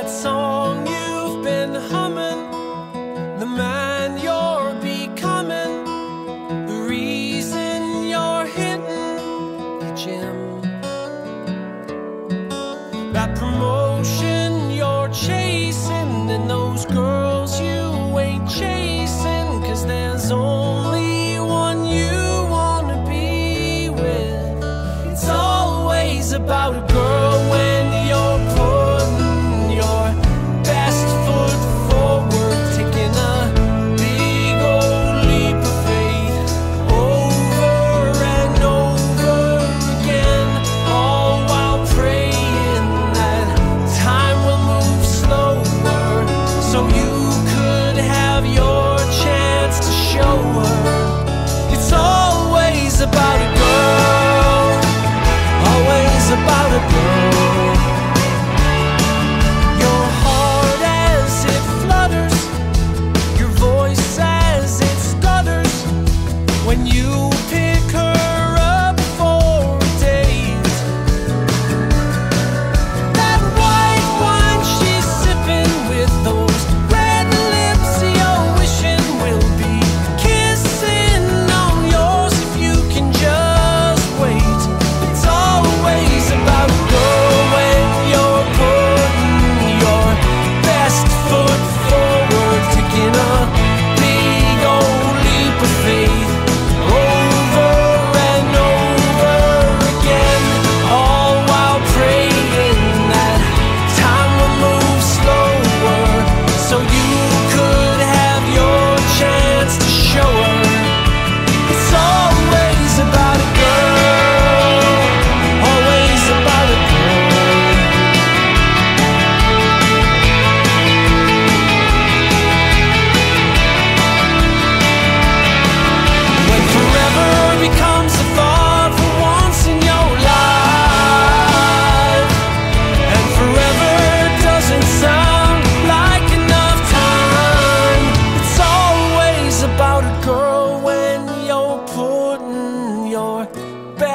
that song you've been humming, the man you're becoming, the reason you're hitting the gym, that promotion you're chasing, and those girls. the.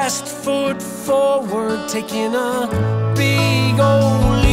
fast foot forward, taking a big old leap.